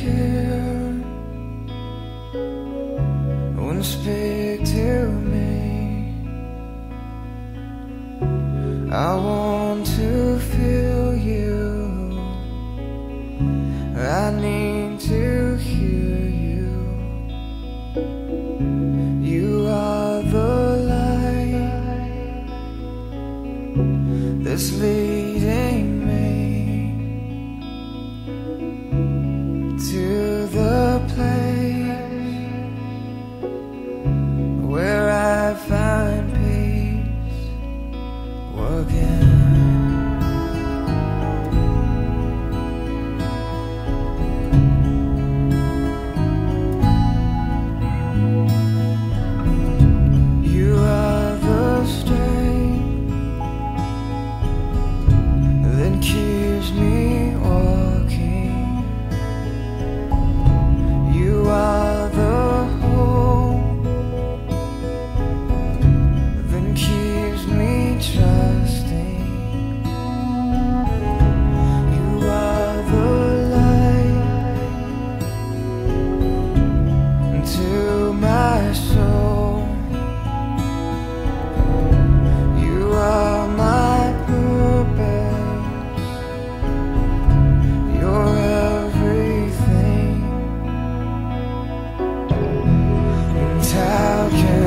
here Wouldn't speak to me. I want to feel you. I need to hear you. You are the light That's leading okay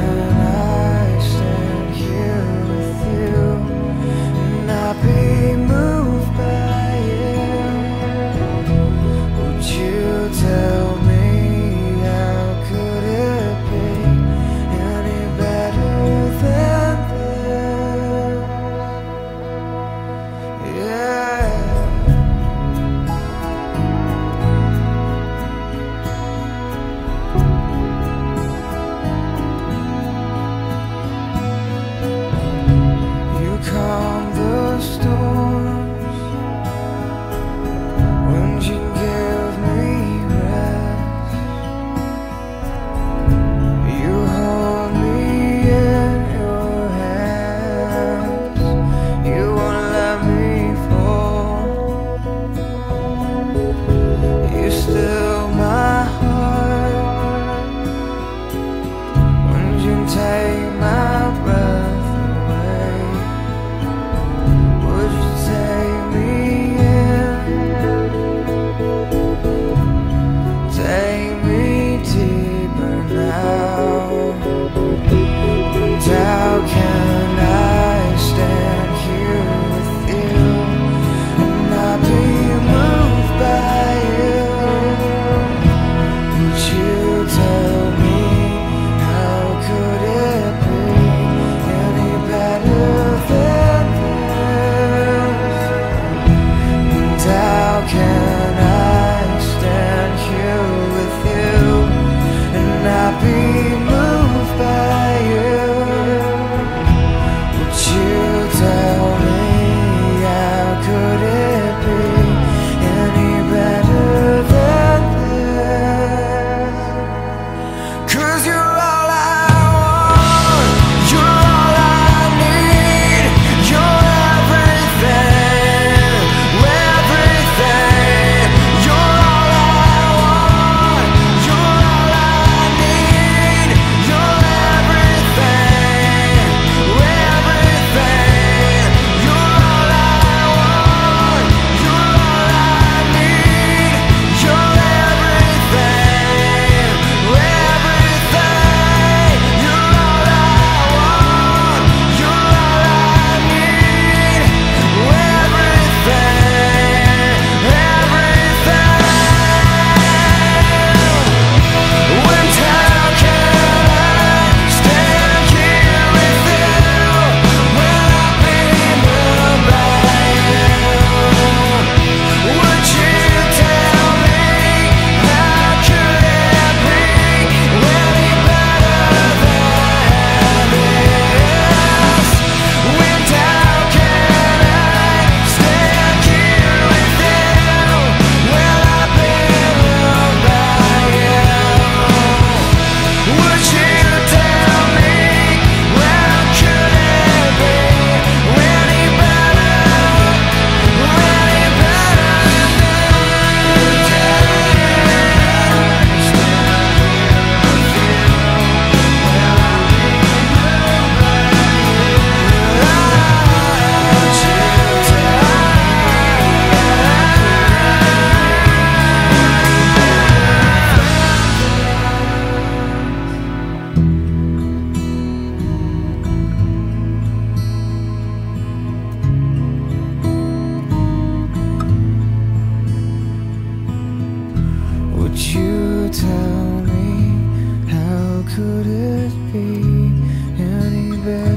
tell me how could it be any better?